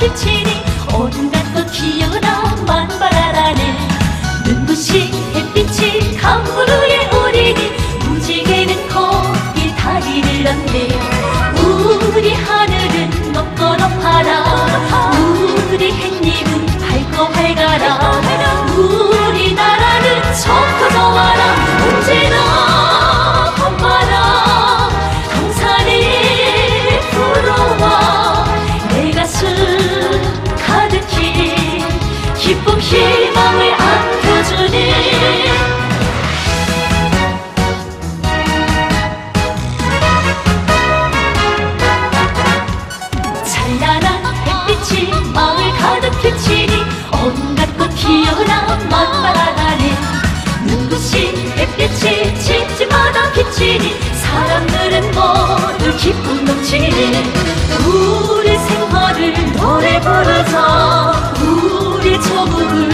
kitchen. 넘치니 사람들은 모두 기쁨 넘치니 우리 생활을 노래 부르자 우리 조국을